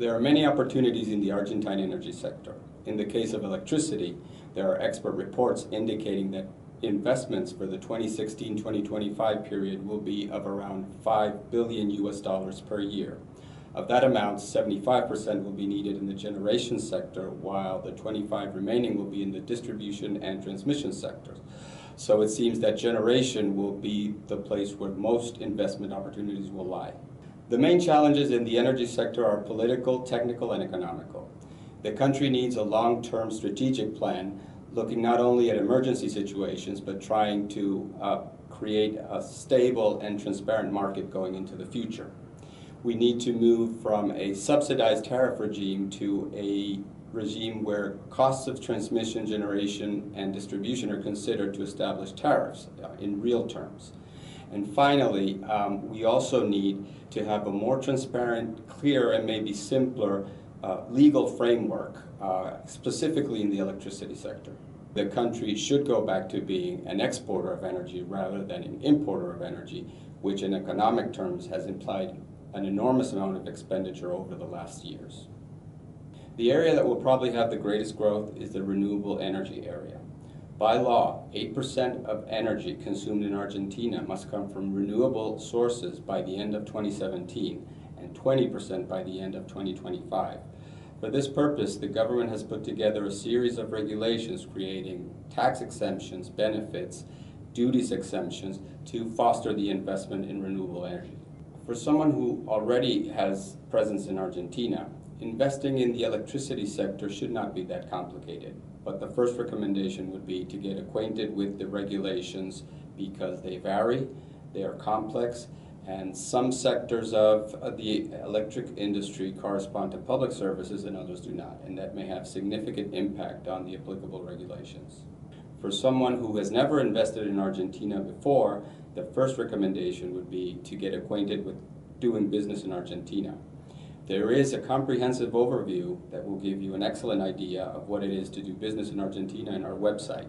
There are many opportunities in the Argentine energy sector. In the case of electricity, there are expert reports indicating that investments for the 2016-2025 period will be of around 5 billion US dollars per year. Of that amount, 75% will be needed in the generation sector, while the 25 remaining will be in the distribution and transmission sectors. So it seems that generation will be the place where most investment opportunities will lie. The main challenges in the energy sector are political, technical, and economical. The country needs a long-term strategic plan looking not only at emergency situations, but trying to uh, create a stable and transparent market going into the future. We need to move from a subsidized tariff regime to a regime where costs of transmission, generation, and distribution are considered to establish tariffs uh, in real terms. And finally, um, we also need to have a more transparent, clear, and maybe simpler uh, legal framework, uh, specifically in the electricity sector. The country should go back to being an exporter of energy rather than an importer of energy, which in economic terms has implied an enormous amount of expenditure over the last years. The area that will probably have the greatest growth is the renewable energy area. By law, 8% of energy consumed in Argentina must come from renewable sources by the end of 2017 and 20% by the end of 2025. For this purpose, the government has put together a series of regulations creating tax exemptions, benefits, duties exemptions to foster the investment in renewable energy. For someone who already has presence in Argentina, investing in the electricity sector should not be that complicated. But the first recommendation would be to get acquainted with the regulations because they vary, they are complex, and some sectors of the electric industry correspond to public services and others do not, and that may have significant impact on the applicable regulations. For someone who has never invested in Argentina before, the first recommendation would be to get acquainted with doing business in Argentina. There is a comprehensive overview that will give you an excellent idea of what it is to do business in Argentina in our website.